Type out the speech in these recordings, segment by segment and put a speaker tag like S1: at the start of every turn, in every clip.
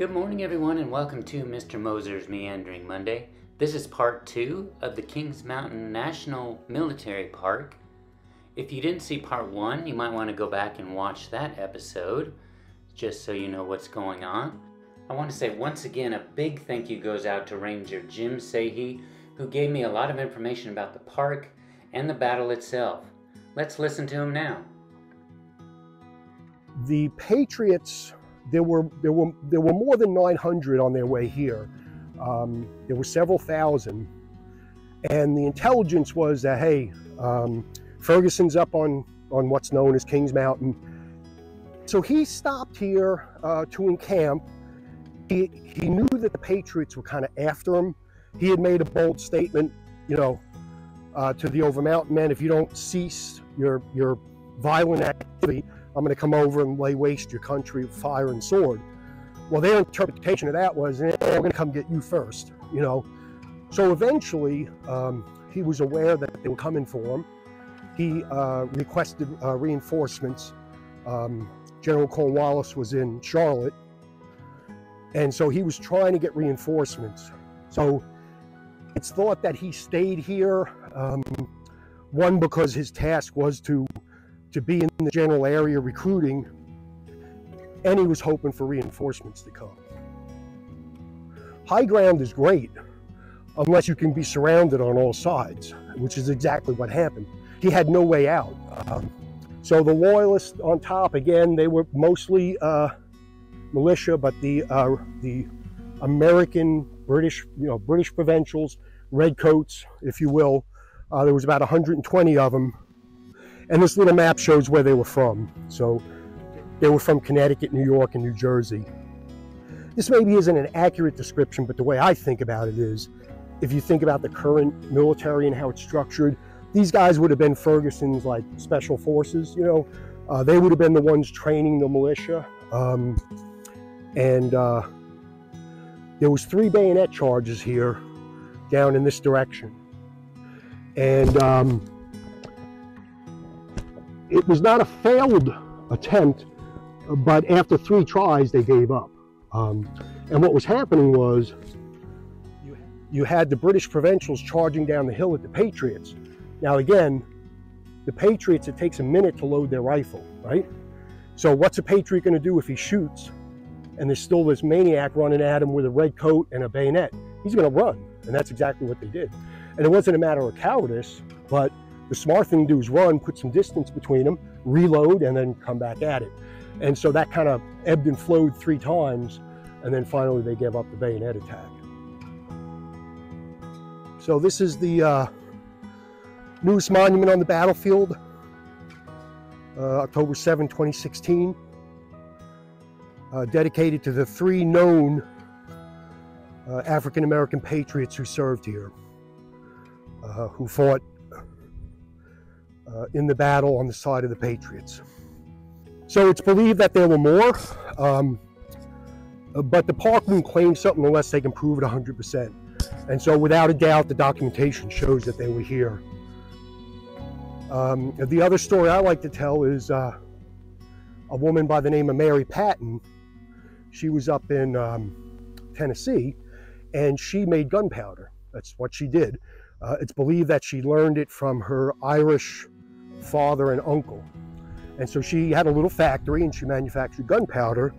S1: Good morning, everyone, and welcome to Mr. Moser's Meandering Monday. This is part two of the Kings Mountain National Military Park. If you didn't see part one, you might want to go back and watch that episode just so you know what's going on. I want to say once again a big thank you goes out to Ranger Jim Sahi, who gave me a lot of information about the park and the battle itself. Let's listen to him now.
S2: The Patriots, there were there were there were more than 900 on their way here. Um, there were several thousand, and the intelligence was that hey, um, Ferguson's up on on what's known as Kings Mountain. So he stopped here uh, to encamp. He, he knew that the Patriots were kind of after him. He had made a bold statement, you know, uh, to the Overmountain men, if you don't cease your, your violent activity, I'm going to come over and lay waste your country with fire and sword. Well, their interpretation of that was, eh, we're going to come get you first, you know. So eventually, um, he was aware that they were coming for him. He uh, requested uh, reinforcements. Um, General Cornwallis was in Charlotte, and so he was trying to get reinforcements. So it's thought that he stayed here, um, one because his task was to to be in the general area recruiting, and he was hoping for reinforcements to come. High ground is great, unless you can be surrounded on all sides, which is exactly what happened. He had no way out. Um, so the loyalists on top, again, they were mostly uh, militia, but the uh, the American British, you know, British provincials, redcoats, if you will. Uh, there was about 120 of them. And this little map shows where they were from. So they were from Connecticut, New York, and New Jersey. This maybe isn't an accurate description, but the way I think about it is, if you think about the current military and how it's structured, these guys would have been Ferguson's like special forces, you know. Uh, they would have been the ones training the militia. Um, and uh, there was three bayonet charges here down in this direction. And um, it was not a failed attempt, but after three tries, they gave up. Um, and what was happening was you, you had the British provincials charging down the hill at the Patriots. Now, again, the Patriots, it takes a minute to load their rifle, right? So, what's a Patriot going to do if he shoots and there's still this maniac running at him with a red coat and a bayonet. He's going to run. And that's exactly what they did. And it wasn't a matter of cowardice, but the smart thing to do is run, put some distance between them, reload, and then come back at it. And so that kind of ebbed and flowed three times. And then finally they gave up the bayonet attack. So this is the uh, newest monument on the battlefield, uh, October 7, 2016 uh, dedicated to the three known uh, African American patriots who served here, uh, who fought uh, in the battle on the side of the Patriots. So it's believed that there were more, um, but the park won't claim something unless they can prove it 100%. And so, without a doubt, the documentation shows that they were here. Um, the other story I like to tell is uh, a woman by the name of Mary Patton she was up in um, Tennessee and she made gunpowder. That's what she did. Uh, it's believed that she learned it from her Irish father and uncle. And so she had a little factory and she manufactured gunpowder.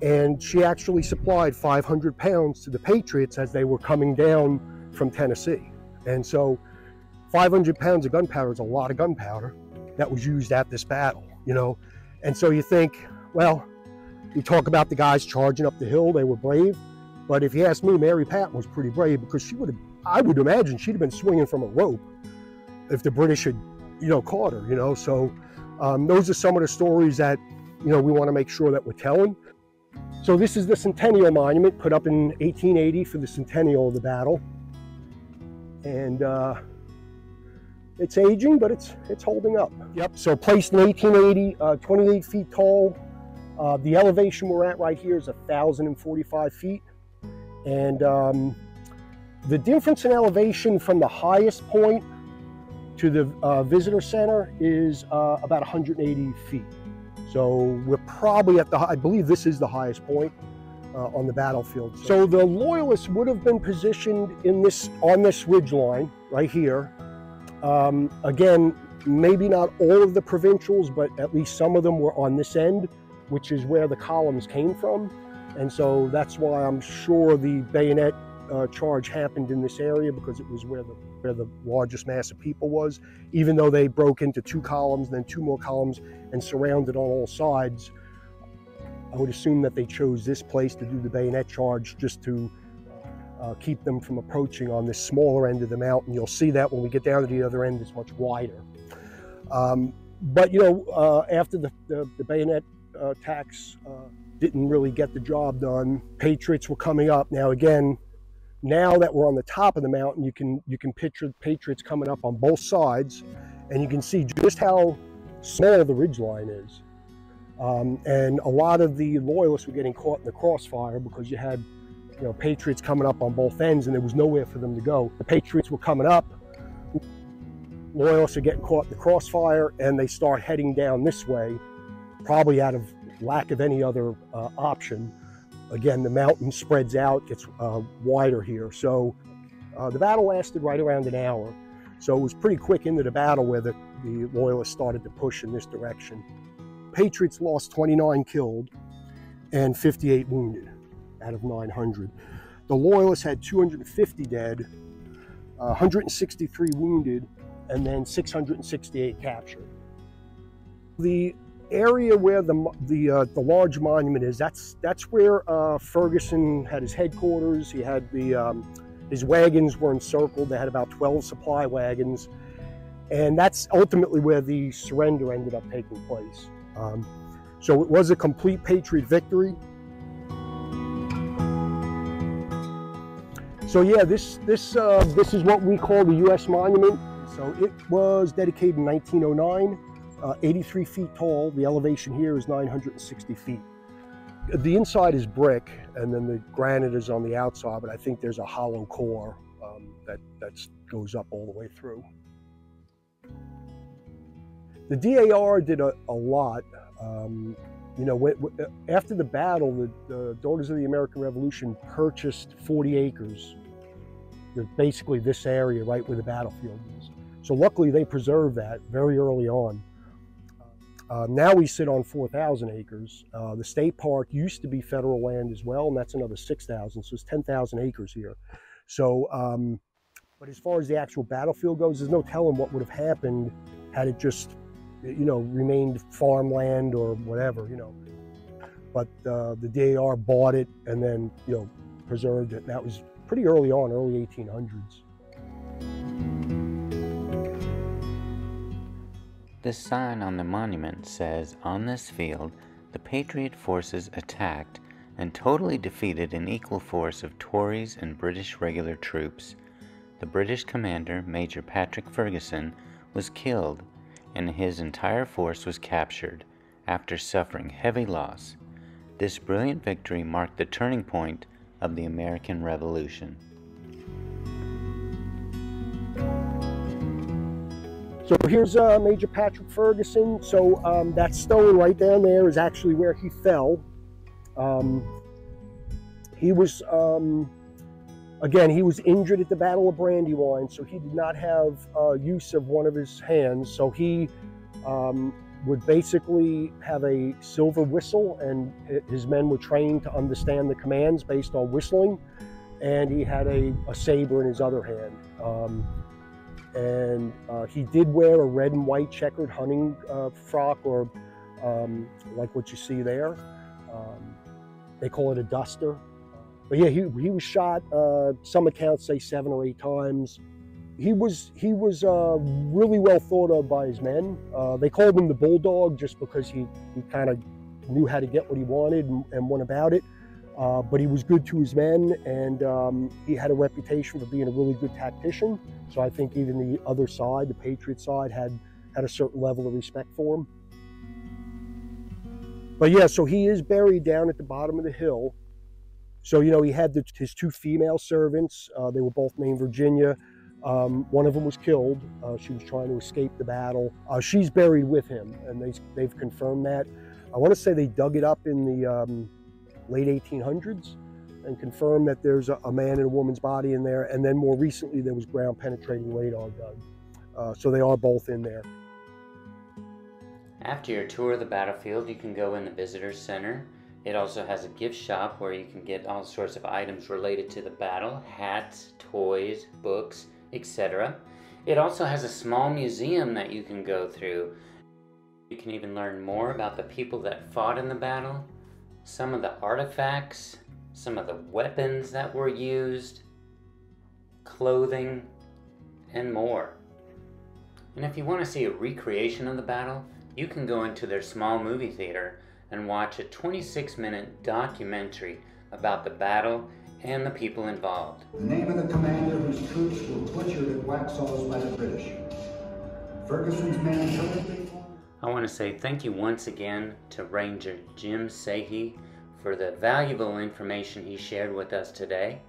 S2: And she actually supplied 500 pounds to the Patriots as they were coming down from Tennessee. And so 500 pounds of gunpowder is a lot of gunpowder that was used at this battle, you know. And so you think, well, we talk about the guys charging up the hill, they were brave. But if you ask me, Mary Patton was pretty brave because she would have, I would imagine she'd have been swinging from a rope if the British had, you know, caught her, you know. So um, those are some of the stories that, you know, we want to make sure that we're telling. So this is the Centennial Monument put up in 1880 for the centennial of the battle. And uh, it's aging, but it's it's holding up. Yep. So placed in 1880, uh, 28 feet tall, uh, the elevation we're at right here is 1,045 feet. And um, the difference in elevation from the highest point to the uh, visitor center is uh, about 180 feet. So we're probably at the, I believe this is the highest point. uh, on the battlefield. So the loyalists would have been positioned in this on this ridge line right here. Um, again, maybe not all of the provincials, but at least some of them were on this end, which is where the columns came from. And so that's why I'm sure the bayonet uh, charge happened in this area because it was where the where the largest mass of people was. Even though they broke into two columns, then two more columns, and surrounded on all sides, I would assume that they chose this place to do the bayonet charge just to uh, keep them from approaching on this smaller end of the mountain. You'll see that when we get down to the other end, it's much wider. Um, but you know, uh, after the, the, the bayonet uh, attacks uh, didn't really get the job done, Patriots were coming up. Now again, now that we're on the top of the mountain, you can you can picture the Patriots coming up on both sides, and you can see just how small the ridge line is. Um, and a lot of the loyalists were getting caught in the crossfire because you had you know Patriots coming up on both ends, and there was nowhere for them to go. The Patriots were coming up. Loyalists are getting caught in the crossfire, and they start heading down this way, probably out of lack of any other uh, option. Again, the mountain spreads out, gets uh, wider here. So uh, the battle lasted right around an hour. So it was pretty quick into the battle where the, the Loyalists started to push in this direction. Patriots lost 29 killed and 58 wounded out of 900. The Loyalists had 250 dead, uh, 163 wounded, and then 668 captured. The area where the the uh, the large monument is, that's that's where uh, Ferguson had his headquarters. He had the um, his wagons were encircled. They had about 12 supply wagons, and that's ultimately where the surrender ended up taking place. Um, so it was a complete Patriot victory. So yeah, this this uh, this is what we call the U.S. monument. So it was dedicated in 1909 uh, 83 feet tall. The elevation here is 960 feet. The inside is brick, and then the granite is on the outside, but I think there's a hollow core um, that that goes up all the way through. The DAR did a, a lot. Um, you know, when, when, after the battle, the, the, Daughters of the American Revolution purchased 40 acres, basically this area right where the battlefield is. So luckily they preserved that very early on. Uh, now we sit on 4,000 acres. Uh, the state park used to be federal land as well, and that's another 6,000, so it's 10,000 acres here. So, um, but as far as the actual battlefield goes, there's no telling what would have happened had it just, you know, remained farmland or whatever, you know. But uh, the DAR bought it and then, you know, preserved it. That was pretty early on, early 1800s.
S1: The sign on the monument says, On this field, the Patriot forces attacked and totally defeated an equal force of Tories and British regular troops. The British commander, Major Patrick Ferguson, was killed, and his entire force was captured after suffering heavy loss. This brilliant victory marked the turning point of the American Revolution.
S2: So here's uh, Major Patrick Ferguson. So um, that stone right down there is actually where he fell. Um, he was, um, again, he was injured at the Battle of Brandywine, so he did not have uh, use of one of his hands. So he um, would basically have a silver whistle, and his men were trained to understand the commands based on whistling. And he had a, a saber in his other hand. And uh, he did wear a red and white checkered hunting uh, frock or um, like what you see there. Um, they call it a duster. But yeah, he, he was shot, uh, some accounts say seven or eight times. He was, he was uh, really well thought of by his men. Uh, they called him the Bulldog just because he, he kind of knew how to get what he wanted and, and went about it. Uh, but he was good to his men, and um, he had a reputation for being a really good tactician. So I think even the other side, the Patriot side, had had a certain level of respect for him. But yeah, so he is buried down at the bottom of the hill. So you know, he had the, his two female servants. Uh, they were both named Virginia. Um, one of them was killed. Uh, she was trying to escape the battle. Uh, she's buried with him, and they, they've confirmed that. I want to say they dug it up in the um, late 1800s and confirmed that there's a, a, man and a woman's body in there. And then more recently, there was ground penetrating radar done. Uh, so they are both in there.
S1: After your tour of the battlefield, you can go in the visitor center. It also has a gift shop where you can get all sorts of items related to the battle hats, toys, books, etc. It also has a small museum that you can go through. You can even learn more about the people that fought in the battle, some of the artifacts, some of the weapons that were used, clothing, and more. And if you want to see a recreation of the battle, you can go into their small movie theater and watch a 26 minute documentary about the battle and the people involved.
S3: The name of the commander whose troops were butchered at Waxhaws by the British. Ferguson's men.
S1: I want to say thank you once again to Ranger Jim Sahi for the valuable information he shared with us today.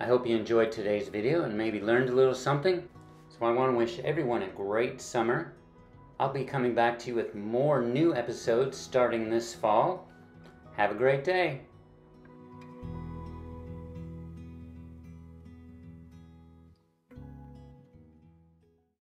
S1: I hope you enjoyed today's video and maybe learned a little something. So I want to wish everyone a great summer. I'll be coming back to you with more new episodes starting this fall. Have a great day.